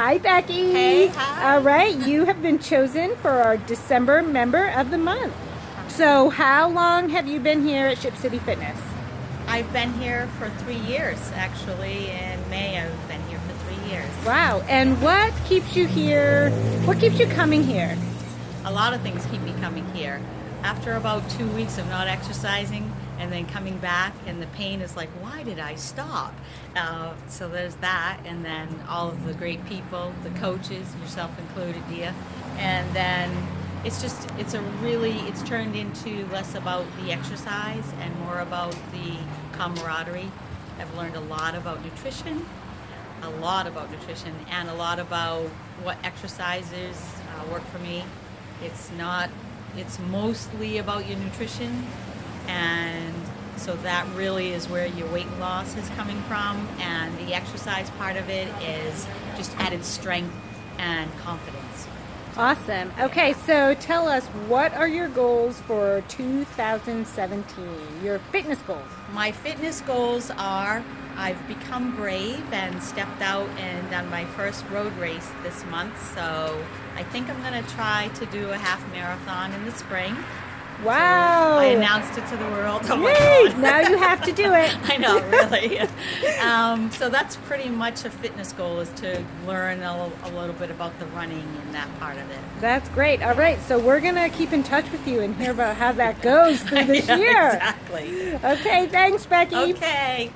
Hi, Becky. Hey, hi. All right, you have been chosen for our December Member of the Month. So, how long have you been here at Ship City Fitness? I've been here for three years, actually. In May, I've been here for three years. Wow. And what keeps you here? What keeps you coming here? A lot of things keep me coming here. After about two weeks of not exercising and then coming back, and the pain is like, why did I stop? Uh, so there's that, and then all of the great people, the coaches, yourself included, Dia, and then it's just it's a really it's turned into less about the exercise and more about the camaraderie. I've learned a lot about nutrition, a lot about nutrition, and a lot about what exercises uh, work for me. It's not it's mostly about your nutrition and so that really is where your weight loss is coming from and the exercise part of it is just added strength and confidence Awesome. Okay, so tell us what are your goals for 2017? Your fitness goals. my fitness goals are i've become brave and stepped out and done my first road race this month so i think i'm going to try to do a half marathon in the spring Wow. I announced it to the world. Oh Yay! Now you have to do it. I know, really. um, so that's pretty much a fitness goal is to learn a, little- a little bit about the running and that part of it. That's great. All right, so we're going to keep in touch with you and hear about how that goes through this Yeah, year. Exactly. Okay, thanks, Becky. Okay.